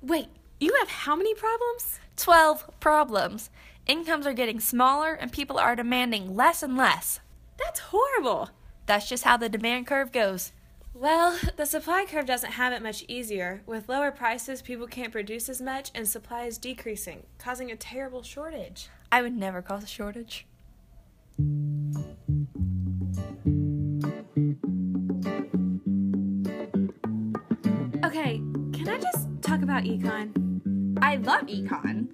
Wait, you have how many problems? 12 problems. Incomes are getting smaller and people are demanding less and less. That's horrible. That's just how the demand curve goes. Well, the supply curve doesn't have it much easier. With lower prices, people can't produce as much and supply is decreasing, causing a terrible shortage. I would never cause a shortage. Okay, can I just about econ? I love econ.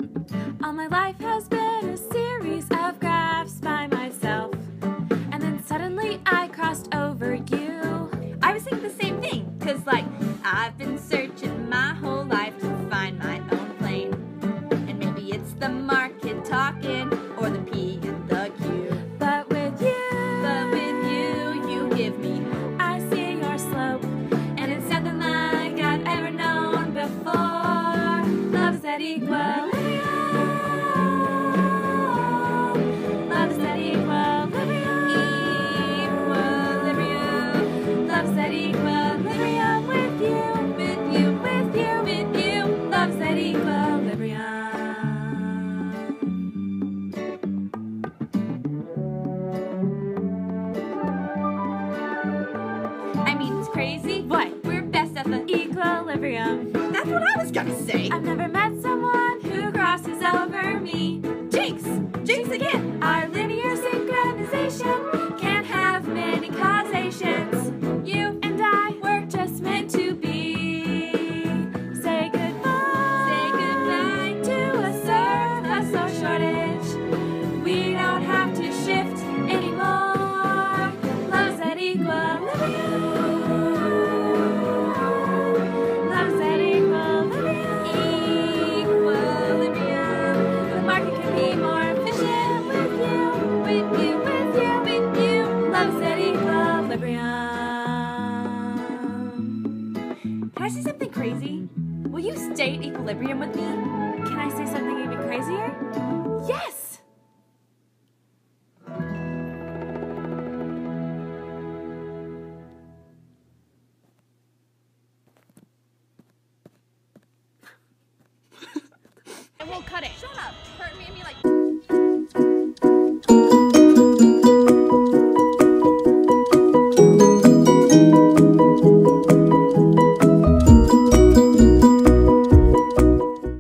All my life has been a series of graphs by myself. And then suddenly I crossed over you. I was thinking the same thing, because, like, I've been equilibrium. Love is that equilibrium. Equilibrium. Love's that equilibrium with you, with you, with you, with you. Love's that equilibrium. I mean, it's crazy. What? We're best at the Equilibrium. That's what I was gonna say. I've never met someone Equilibrium The market can be more efficient with you, with you, with you, with you. Love setting equilibrium Can I say something crazy? Will you stay at equilibrium with me? Can I say something even crazier? Yes! Cut it. Shut up. Kurt made me like.